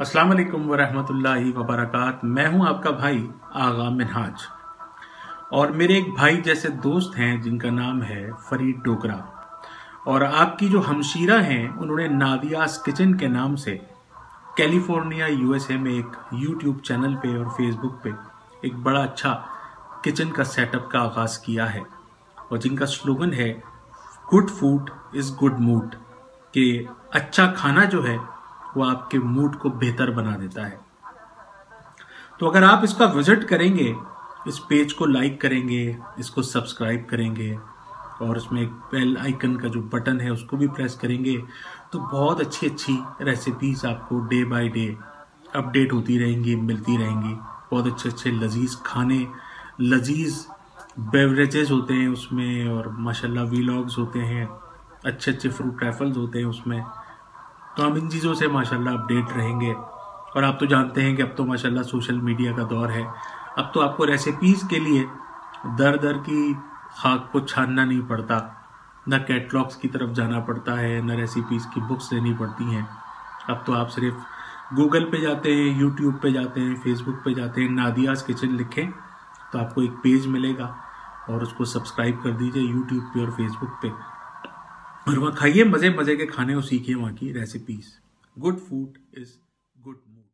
अस्सलाम वालेकुम वरहमतुल्लाहि वबरकात। मैं हूँ आपका भाई आगा मिनहाज। और मेरे एक भाई जैसे दोस्त हैं, जिनका नाम है फरीद डोगरा। और आपकी जो हमशीरा हैं, उन्होंने नादियास किचन के नाम से कैलिफ़ोर्निया, यूएसए में एक यूट्यूब चैनल पे और फेसबुक पे एक बड़ा अच्छा किचन का सेटअप का आगाज़ किया है। और जिनका स्लोगन है, good food is good mood कि अच्छा खाना जो है वो आपके मूड को बेहतर बना देता है। तो अगर आप इसका विज़िट करेंगे, इस पेज को लाइक करेंगे, इसको सब्सक्राइब करेंगे, और उसमें एक बेल आइकन का जो बटन है, उसको भी प्रेस करेंगे तो बहुत अच्छी अच्छी रेसिपीज़ आपको डे बाय डे अपडेट होती रहेंगी, मिलती रहेंगी। बहुत अच्छे अच्छे लजीज खाने, लजीज बेवरेजेस होते हैं उसमें, और माशाल्लाह वीलॉग्स होते हैं, अच्छे अच्छे फ्रूट ट्रैफल्स होते हैं उसमें। तो हम इन चीज़ों से माशाल्लाह अपडेट रहेंगे। और आप तो जानते हैं कि अब तो माशाल्लाह सोशल मीडिया का दौर है। अब तो आपको रेसिपीज़ के लिए दर दर की खाक को छानना नहीं पड़ता। न कैटलॉग्स की तरफ़ जाना पड़ता है, न रेसिपीज़ की बुक्स लेनी पड़ती हैं। अब तो आप सिर्फ़ गूगल पे जाते हैं यूट्यूब पे जाते हैं फेसबुक पे जाते हैं, नादियाज किचन लिखें तो आपको एक पेज मिलेगा। और उसको सब्सक्राइब कर दीजिए यूट्यूब पे और फेसबुक पे। और वहाँ खाइए मज़े मज़े के खाने और सीखिए वहाँ की recipes good food is good mood